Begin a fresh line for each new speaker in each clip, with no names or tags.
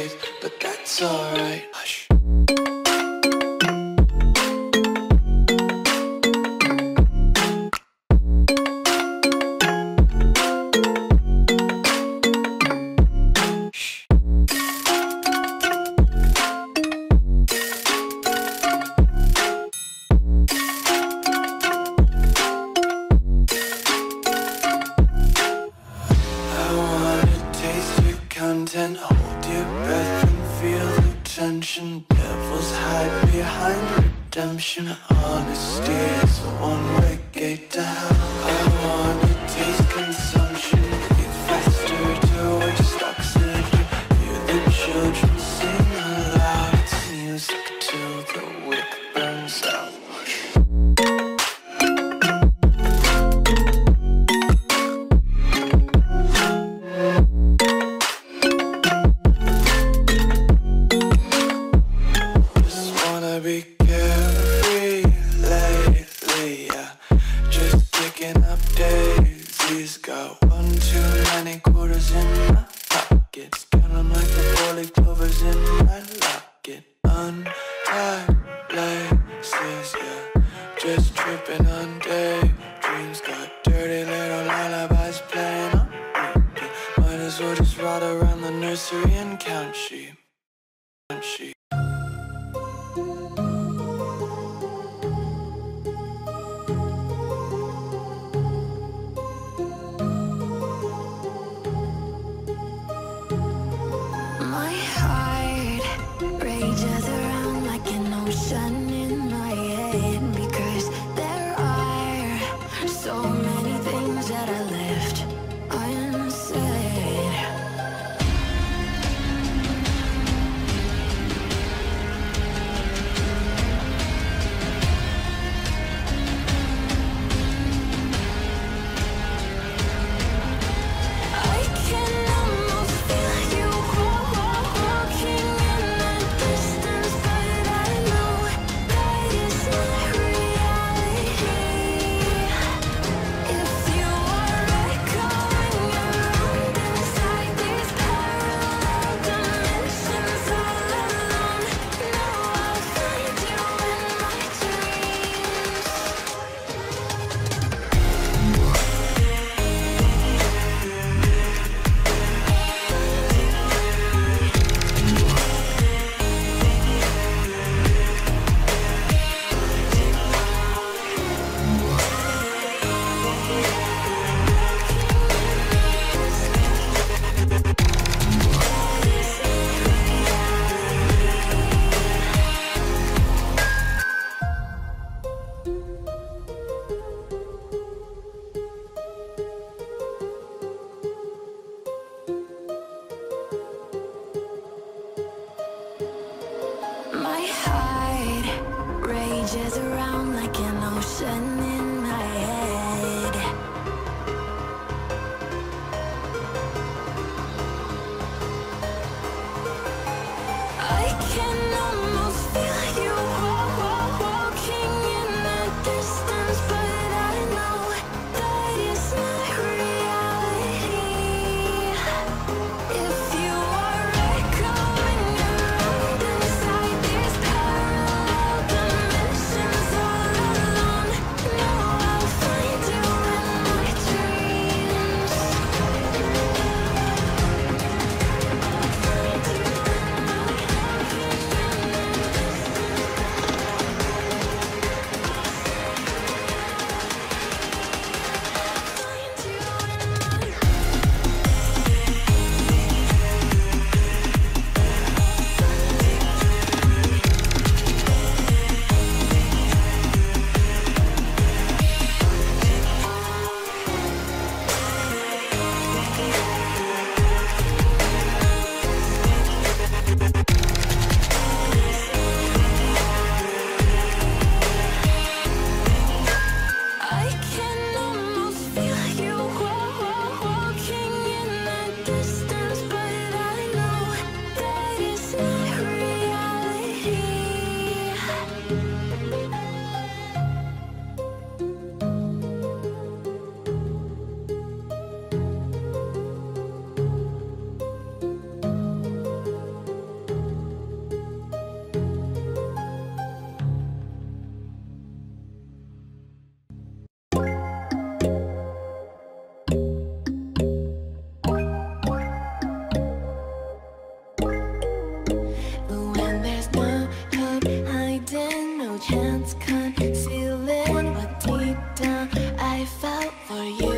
breathe, but that's alright.
真 for you.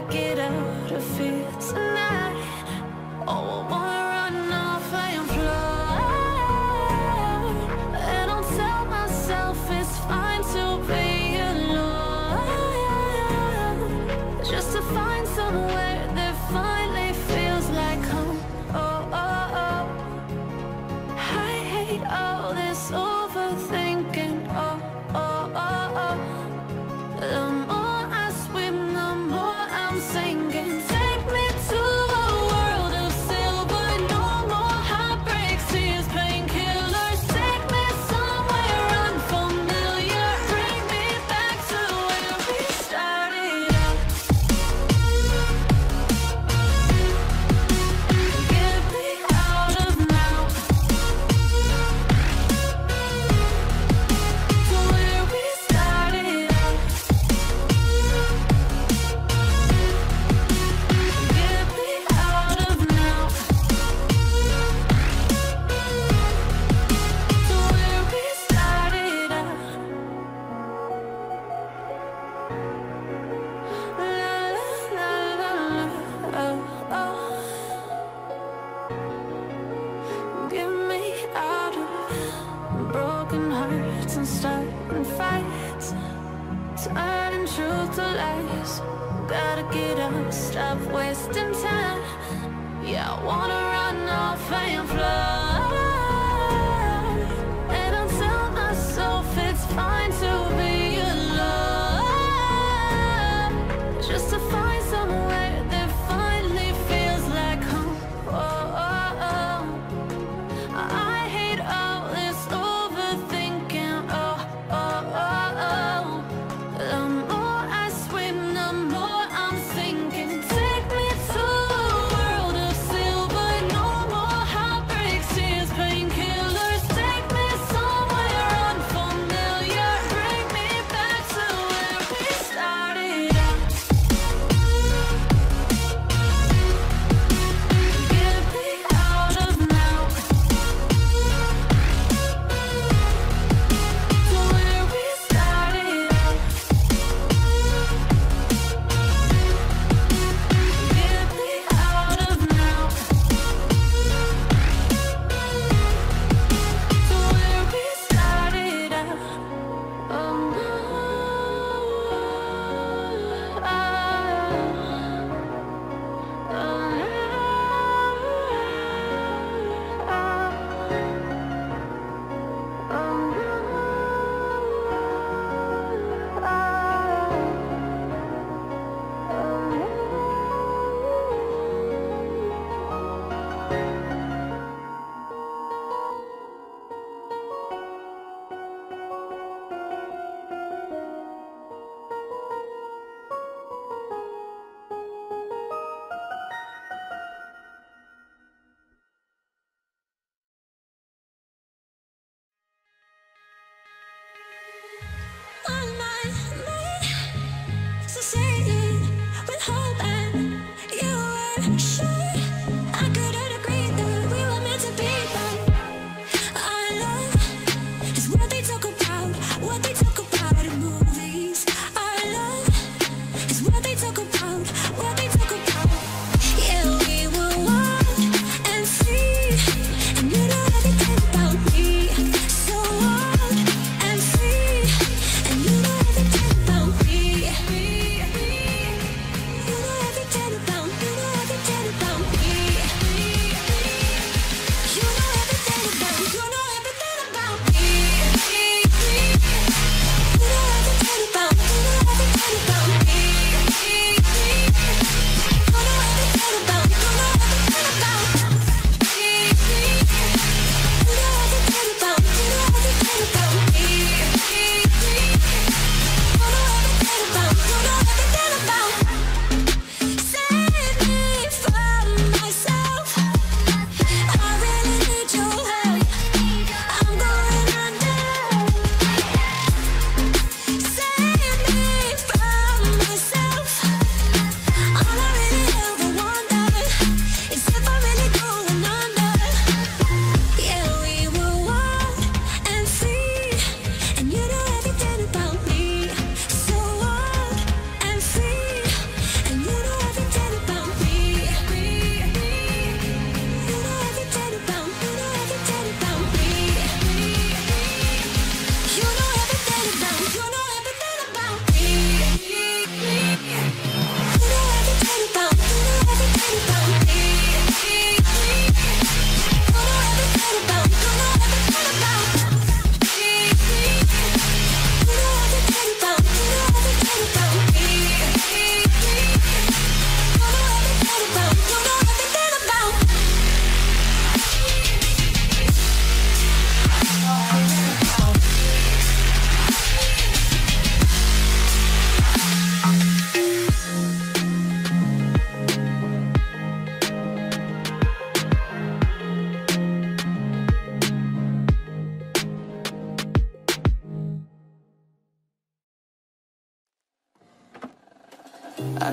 Get out of here tonight.